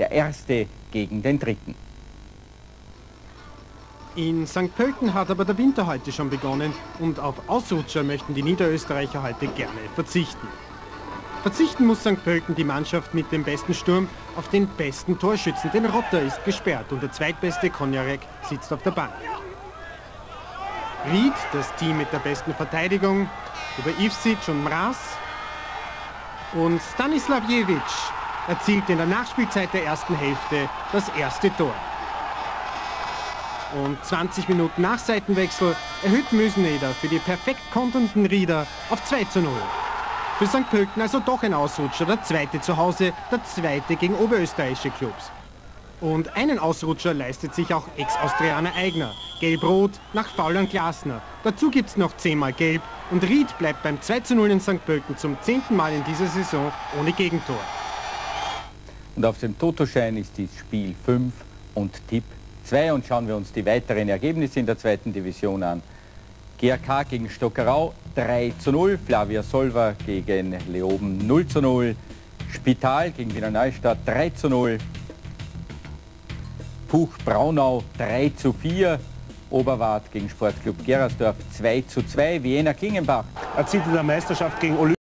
der erste gegen den dritten. In St. Pölten hat aber der Winter heute schon begonnen und auf Ausrutscher möchten die Niederösterreicher heute gerne verzichten. Verzichten muss St. Pölten die Mannschaft mit dem besten Sturm auf den besten Torschützen. Den Rotter ist gesperrt und der zweitbeste Konjarek sitzt auf der Bank. Ried, das Team mit der besten Verteidigung, über Ivsic und Mraz. Und Stanislavjevic erzielt in der Nachspielzeit der ersten Hälfte das erste Tor. Und 20 Minuten nach Seitenwechsel erhöht Möseneder für die perfekt konternden Rieder auf 2 zu 0. Für St. Pölten also doch ein Ausrutscher, der zweite zu Hause, der zweite gegen oberösterreichische Clubs. Und einen Ausrutscher leistet sich auch Ex-Austrianer Eigner. Gelb-Rot nach Faul an Glasner. Dazu gibt es noch zehnmal Gelb und Ried bleibt beim 2 zu 0 in St. Pölten zum zehnten Mal in dieser Saison ohne Gegentor. Und auf dem Totoschein ist dies Spiel 5 und Tipp 2 und schauen wir uns die weiteren Ergebnisse in der zweiten Division an. GRK gegen Stockerau 3 zu 0, Flavia Solva gegen Leoben 0 zu 0, Spital gegen Wiener Neustadt 3 zu 0, Puch Braunau 3 zu 4, Oberwart gegen Sportclub Gerersdorf 2 zu 2, Wiener Klingenbach erzielte der Meisterschaft gegen Olympia